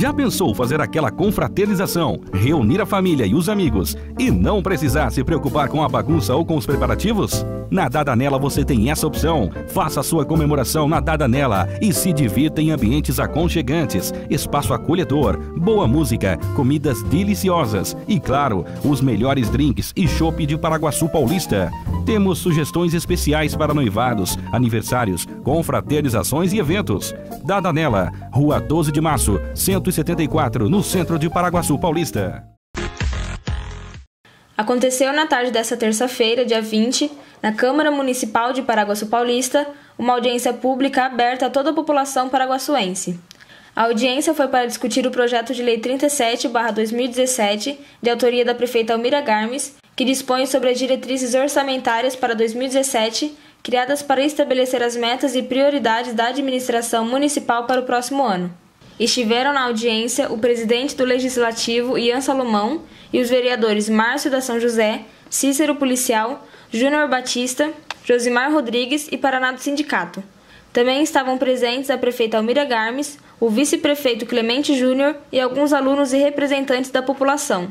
Já pensou fazer aquela confraternização, reunir a família e os amigos e não precisar se preocupar com a bagunça ou com os preparativos? Na Dadanela você tem essa opção. Faça sua comemoração na Dadanela e se divirta em ambientes aconchegantes, espaço acolhedor, boa música, comidas deliciosas e, claro, os melhores drinks e chopp de Paraguaçu Paulista. Temos sugestões especiais para noivados, aniversários, confraternizações e eventos. Dadanela, Rua 12 de Março, 174, no centro de Paraguaçu Paulista. Aconteceu na tarde desta terça-feira, dia 20, na Câmara Municipal de Paraguaçu Paulista, uma audiência pública aberta a toda a população paraguaçuense. A audiência foi para discutir o projeto de lei 37/2017, de autoria da prefeita Almira Garmes, que dispõe sobre as diretrizes orçamentárias para 2017, criadas para estabelecer as metas e prioridades da administração municipal para o próximo ano. Estiveram na audiência o presidente do Legislativo, Ian Salomão, e os vereadores Márcio da São José, Cícero Policial, Júnior Batista, Josimar Rodrigues e Paraná do Sindicato. Também estavam presentes a prefeita Almira Garmes, o vice-prefeito Clemente Júnior e alguns alunos e representantes da população.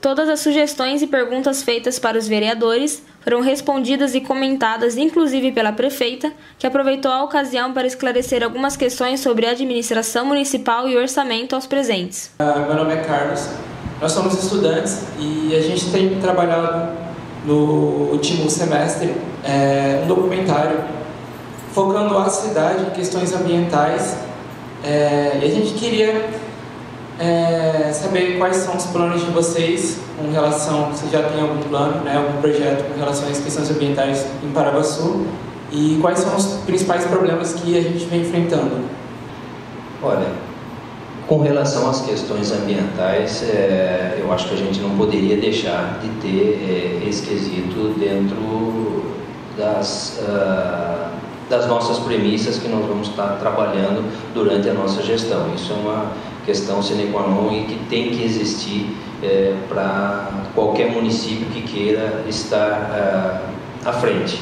Todas as sugestões e perguntas feitas para os vereadores foram respondidas e comentadas, inclusive pela prefeita, que aproveitou a ocasião para esclarecer algumas questões sobre administração municipal e orçamento aos presentes. Uh, meu nome é Carlos, nós somos estudantes e a gente tem trabalhado no último semestre é, um documentário focando a cidade em questões ambientais é, e a gente queria é, saber quais são os planos de vocês com relação, se já tem algum plano, né, algum projeto com relação às questões ambientais em Paraguaçu e quais são os principais problemas que a gente vem enfrentando. Olha, com relação às questões ambientais, é, eu acho que a gente não poderia deixar de ter é, esse quesito dentro das, uh, das nossas premissas que nós vamos estar trabalhando durante a nossa gestão. Isso é uma questão sine qua non e que tem que existir é, para qualquer município que queira estar uh, à frente.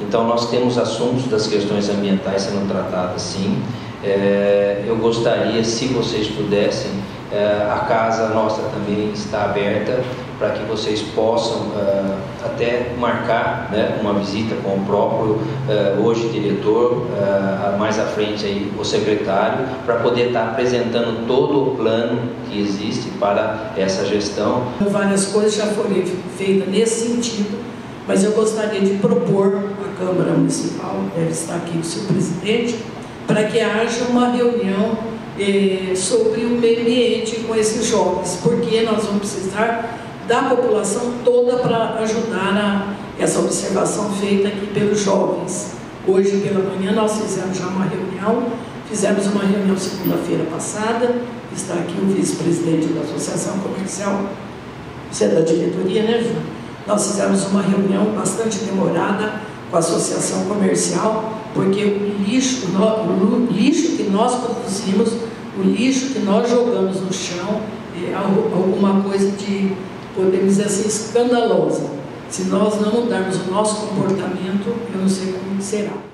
Então, nós temos assuntos das questões ambientais sendo tratadas sim. É, eu gostaria, se vocês pudessem, é, a casa nossa também está aberta para que vocês possam uh, até marcar né, uma visita com o próprio uh, hoje diretor, uh, mais à frente aí o secretário, para poder estar apresentando todo o plano que existe para essa gestão. Várias coisas já foram feitas nesse sentido, mas eu gostaria de propor à Câmara Municipal, deve estar aqui o seu presidente, para que haja uma reunião eh, sobre o meio ambiente com esses jovens, porque nós vamos precisar da população toda para ajudar essa observação feita aqui pelos jovens. Hoje pela manhã nós fizemos já uma reunião, fizemos uma reunião segunda-feira passada, está aqui o vice-presidente da Associação Comercial, você é da diretoria, né, Ju? Nós fizemos uma reunião bastante demorada com a Associação Comercial, porque o lixo, o lixo que nós produzimos, o lixo que nós jogamos no chão, é alguma coisa de podemos dizer assim, escandalosa. Se nós não mudarmos o nosso comportamento, eu não sei como será.